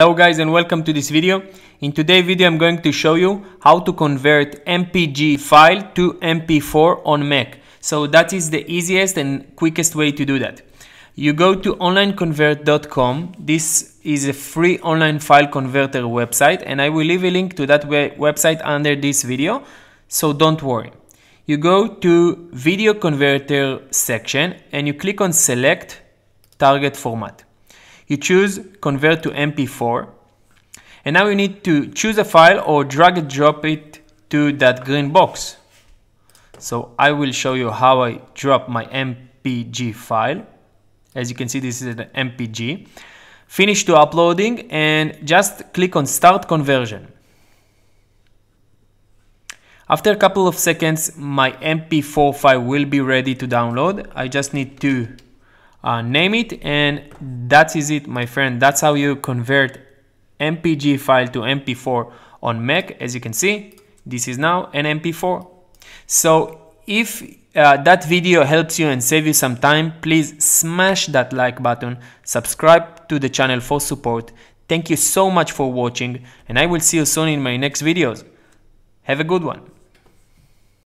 Hello guys and welcome to this video. In today's video I'm going to show you how to convert MPG file to MP4 on Mac. So that is the easiest and quickest way to do that. You go to onlineconvert.com. This is a free online file converter website and I will leave a link to that website under this video. So don't worry. You go to video converter section and you click on select target format you choose convert to MP4 and now you need to choose a file or drag and drop it to that green box. So I will show you how I drop my MPG file. As you can see this is an MPG. Finish to uploading and just click on start conversion. After a couple of seconds my MP4 file will be ready to download. I just need to uh, name it and that is it my friend. That's how you convert mpg file to mp4 on mac. As you can see this is now an mp4 so if uh, that video helps you and save you some time please smash that like button subscribe to the channel for support. Thank you so much for watching and i will see you soon in my next videos. Have a good one